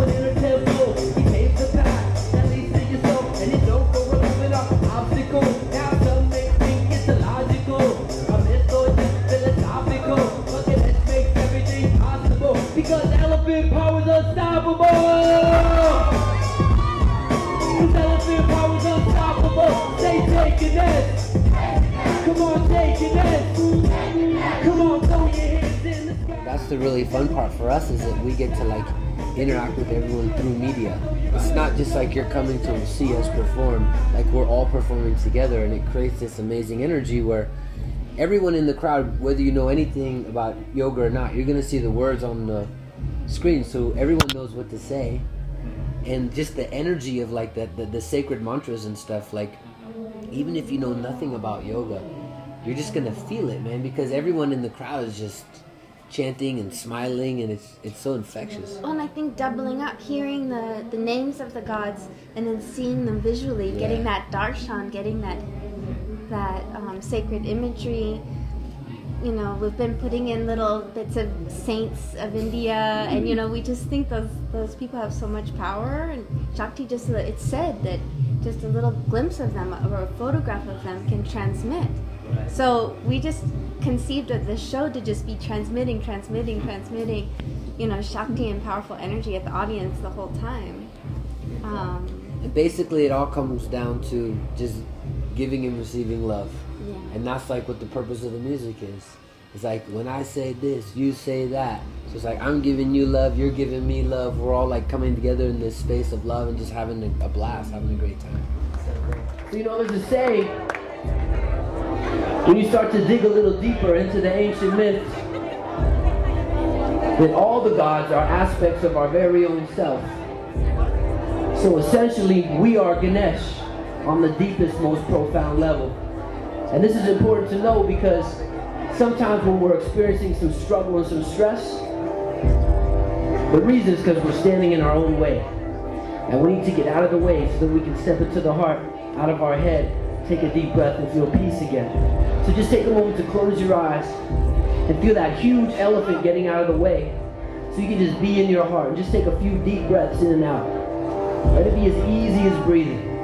an inner temple. He paves the path that leads to your and it's known for removing obstacles. Now some it's illogical, a myth philosophical, makes everything possible because elephant power is unstoppable. That's the really fun part for us is that we get to like interact with everyone through media. It's not just like you're coming to see us perform, like we're all performing together and it creates this amazing energy where everyone in the crowd, whether you know anything about yoga or not, you're gonna see the words on the screen so everyone knows what to say. And just the energy of like the, the, the sacred mantras and stuff, like even if you know nothing about yoga, you're just gonna feel it, man, because everyone in the crowd is just chanting and smiling, and it's it's so infectious. Well, and I think doubling up, hearing the, the names of the gods, and then seeing them visually, getting that darshan, getting that that um, sacred imagery. You know, we've been putting in little bits of saints of India, and you know, we just think those those people have so much power. And Shakti just it's said that just a little glimpse of them or a photograph of them can transmit. So we just conceived of this show to just be transmitting, transmitting, transmitting, you know, Shakti and powerful energy at the audience the whole time. Um, And basically, it all comes down to just giving and receiving love, yeah. and that's like what the purpose of the music is. It's like when I say this, you say that. So it's like I'm giving you love, you're giving me love. We're all like coming together in this space of love and just having a, a blast, having a great time. So you know, there's a saying, when you start to dig a little deeper into the ancient myths, that all the gods are aspects of our very own self. So essentially, we are Ganesh on the deepest, most profound level. And this is important to know because sometimes when we're experiencing some struggle and some stress, the reason is because we're standing in our own way. And we need to get out of the way so that we can step into the heart, out of our head, take a deep breath and feel peace again. So just take a moment to close your eyes and feel that huge elephant getting out of the way. So you can just be in your heart and just take a few deep breaths in and out. Let it be as easy as breathing.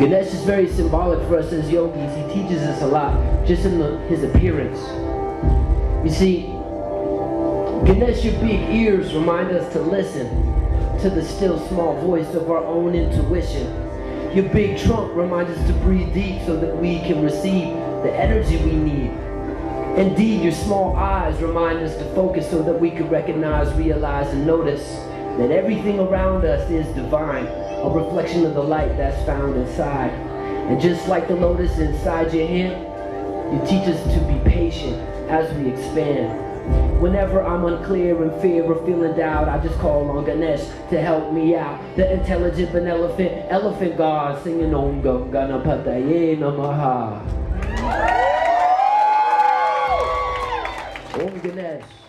Ganesh is very symbolic for us as yogis. He teaches us a lot just in the, his appearance. You see, Ganesh, your big ears remind us to listen to the still small voice of our own intuition. Your big trunk reminds us to breathe deep so that we can receive the energy we need. Indeed, your small eyes remind us to focus so that we can recognize, realize, and notice that everything around us is divine, a reflection of the light that's found inside. And just like the lotus inside your hand, you teach us to be patient as we expand. Whenever I'm unclear and fear or feeling doubt, I just call on Ganesh to help me out. The intelligent benevolent elephant god singing Om Ganapataye Namaha. Om Ganesh.